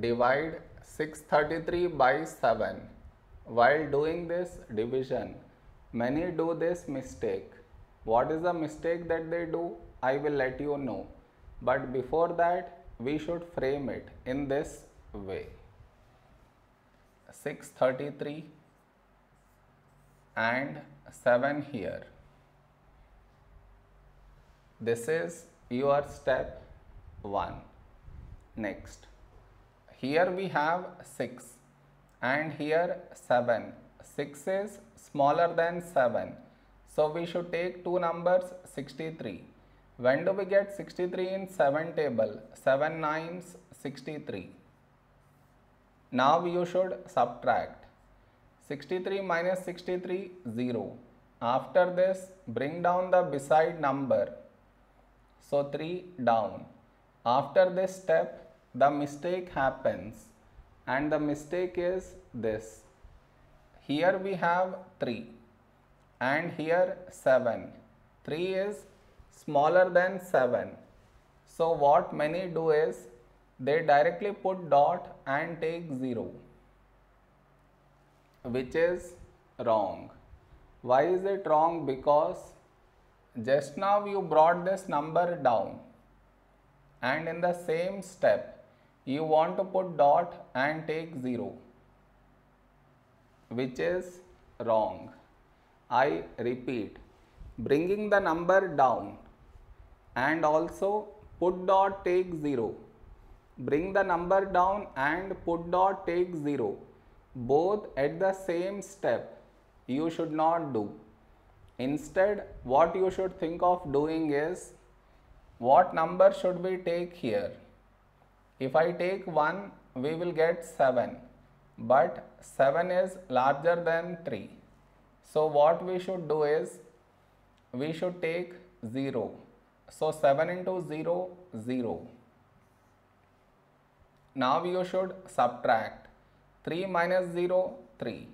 divide 633 by 7. While doing this division, many do this mistake. What is the mistake that they do? I will let you know. But before that, we should frame it in this way 633 and 7 here. This is your step 1. Next, here we have 6 and here 7. 6 is smaller than 7. So we should take two numbers 63. When do we get 63 in 7 table? 7 nines 63. Now you should subtract. 63 minus 63 0. After this bring down the beside number. So 3 down. After this step the mistake happens and the mistake is this. Here we have 3 and here 7. 3 is smaller than 7. So what many do is they directly put dot and take 0 which is wrong. Why is it wrong? Because just now you brought this number down and in the same step you want to put dot and take 0 which is wrong. I repeat bringing the number down and also put dot take 0 bring the number down and put dot take 0 both at the same step you should not do. Instead what you should think of doing is what number should we take here if i take 1 we will get 7 but 7 is larger than 3 so what we should do is we should take 0 so 7 into 0 0 now you should subtract. 3 minus 0 3.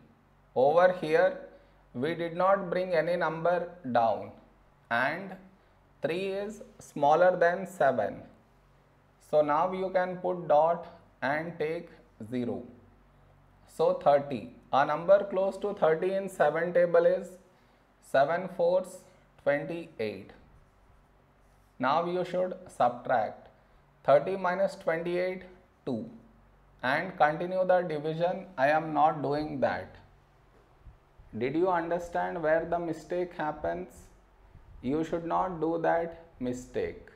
Over here we did not bring any number down. And 3 is smaller than 7. So now you can put dot and take 0. So 30. A number close to 30 in 7 table is 7 fours 28. Now you should subtract 30 minus 28 2 and continue the division I am not doing that. Did you understand where the mistake happens? You should not do that mistake.